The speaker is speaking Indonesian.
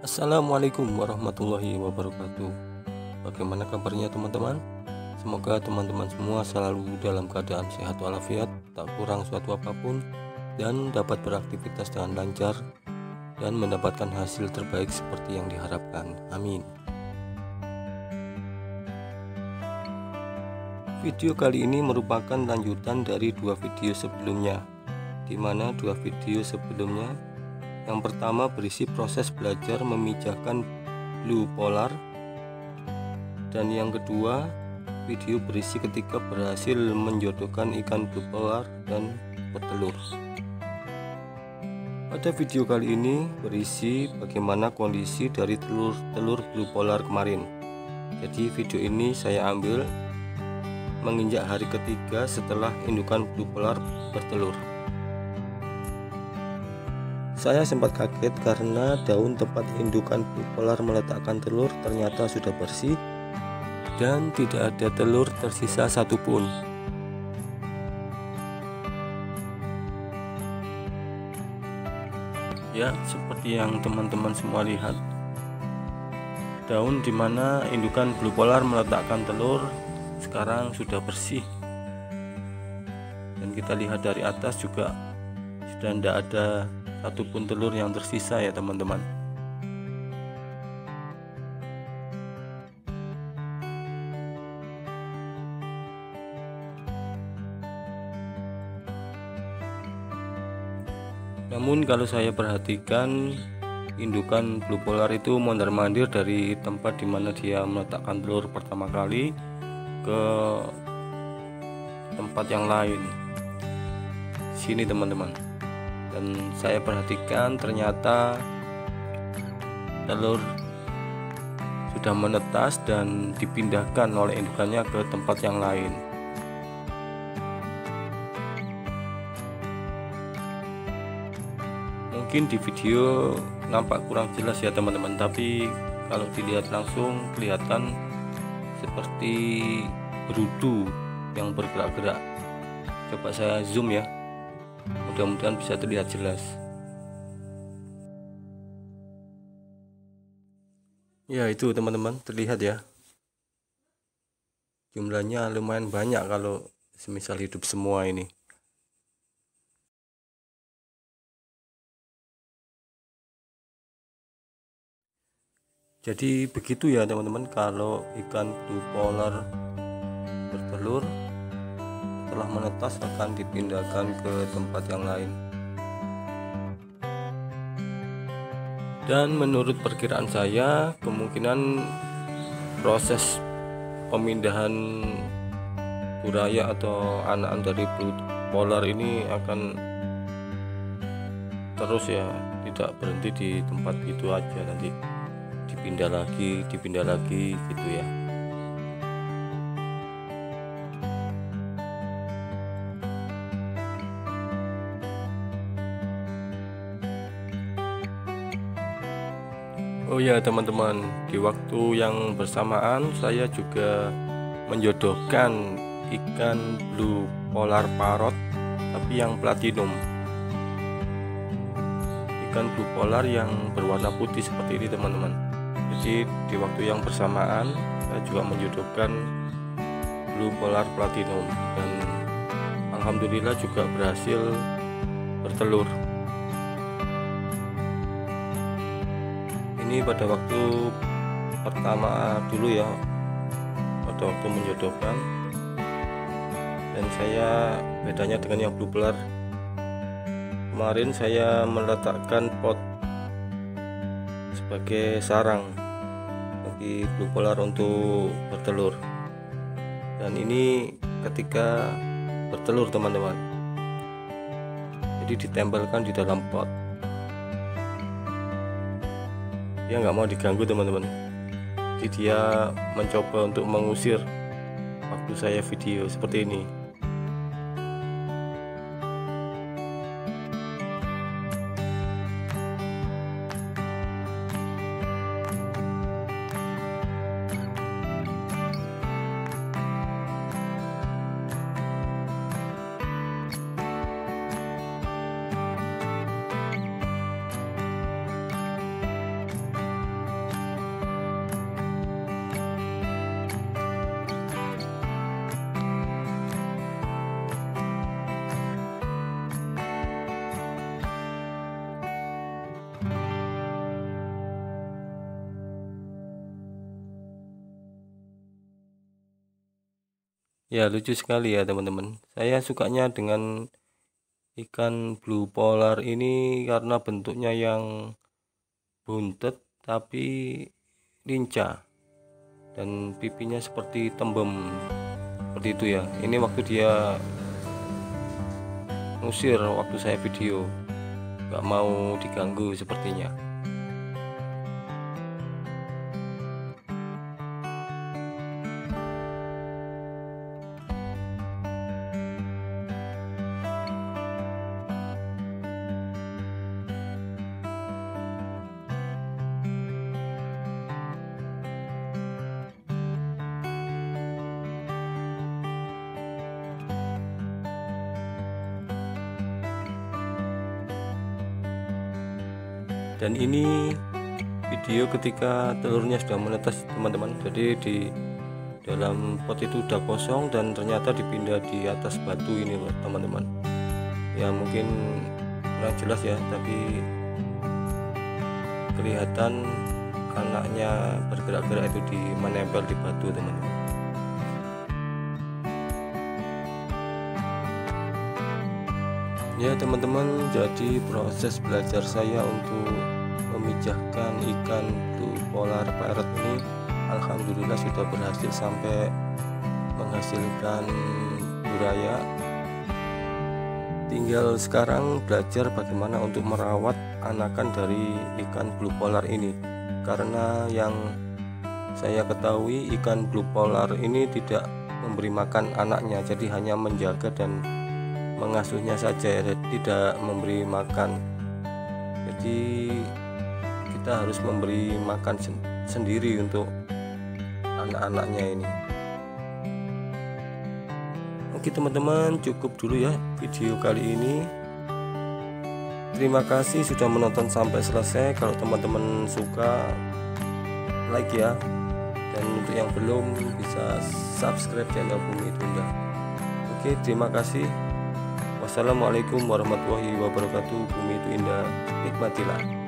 Assalamualaikum warahmatullahi wabarakatuh. Bagaimana kabarnya teman-teman? Semoga teman-teman semua selalu dalam keadaan sehat walafiat Tak kurang suatu apa pun Dan dapat beraktivitas dengan lancar Dan mendapatkan hasil terbaik seperti yang diharapkan. Amin. Video kali ini merupakan lanjutan dari dua video sebelumnya di mana dua video sebelumnya yang pertama berisi proses belajar memijahkan blue polar dan yang kedua video berisi ketika berhasil menjodohkan ikan blue polar dan petelur. Pada video kali ini berisi bagaimana kondisi dari telur-telur blue polar kemarin. Jadi video ini saya ambil menginjak hari ketiga setelah indukan blue polar bertelur. Saya sempat kaget karena daun tempat indukan blue polar meletakkan telur ternyata sudah bersih dan tidak ada telur tersisa satupun. Ya, seperti yang teman-teman semua lihat. Daun di mana indukan blue polar meletakkan telur sekarang sudah bersih. Dan kita lihat dari atas juga sudah tidak ada satupun telur yang tersisa ya teman-teman. Namun kalau saya perhatikan indukan blue polar itu mondar mandir dari tempat di mana dia meletakkan telur pertama kali ke tempat yang lain. Sini teman-teman dan saya perhatikan ternyata telur sudah menetas dan dipindahkan oleh indukannya ke tempat yang lain. Mungkin di video nampak kurang jelas ya teman-teman. Tapi kalau dilihat langsung kelihatan seperti berudu yang bergerak-gerak. Coba saya zoom ya mudah-mudahan bisa terlihat jelas. Ya itu teman-teman. Terlihat ya. Jumlahnya lumayan banyak kalau semisal hidup semua ini. Jadi begitu ya teman-teman kalau ikan blue polar bertelur setelah menetas akan dipindahkan ke tempat yang lain. Dan menurut perkiraan saya kemungkinan proses pemindahan buraya atau anak dari polar ini akan terus ya tidak berhenti di tempat itu aja nanti dipindah lagi dipindah lagi gitu ya Oh ya teman-teman, di waktu yang bersamaan saya juga menjodohkan ikan blue polar parrot tapi yang platinum. Ikan blue polar yang berwarna putih seperti ini teman-teman. Jadi di waktu yang bersamaan saya juga menjodohkan blue polar platinum dan alhamdulillah juga berhasil bertelur. Ini pada waktu pertama dulu ya. Pada waktu menjodohkan. Dan saya bedanya dengan yang blue polar kemarin saya meletakkan pot sebagai sarang bagi blue polar untuk bertelur. Dan ini ketika bertelur teman-teman. Jadi ditempelkan di dalam pot dia nggak mau diganggu teman-teman. Jadi dia mencoba untuk mengusir waktu saya video seperti ini ya lucu sekali ya teman-teman. Saya sukanya dengan ikan blue polar ini karena bentuknya yang buntet tapi lincah dan pipinya seperti tembem. Seperti itu ya. Ini waktu dia ngusir waktu saya video. Nggak mau diganggu sepertinya dan ini video ketika telurnya sudah menetas teman-teman. Jadi di dalam pot itu udah kosong dan ternyata dipindah di atas batu ini teman-teman. Ya mungkin kurang jelas ya tapi kelihatan anaknya bergerak-gerak itu di menempel di batu teman-teman ya teman-teman jadi proses belajar saya untuk memijahkan ikan blue polar parrot ini Alhamdulillah sudah berhasil sampai menghasilkan buraya tinggal sekarang belajar bagaimana untuk merawat anakan dari ikan blue polar ini. Karena yang saya ketahui ikan blue polar ini tidak memberi makan anaknya jadi hanya menjaga dan mengasuhnya saja ya, tidak memberi makan. Jadi kita harus memberi makan sen sendiri untuk anak-anaknya ini. Oke teman-teman cukup dulu ya video kali ini. Terima kasih sudah menonton sampai selesai. Kalau teman-teman suka like ya. Dan untuk yang belum bisa subscribe channel Bumi Tunda. Oke terima kasih Wassalamualaikum warahmatullahi wabarakatuh. Bumi itu indah, nikmatilah.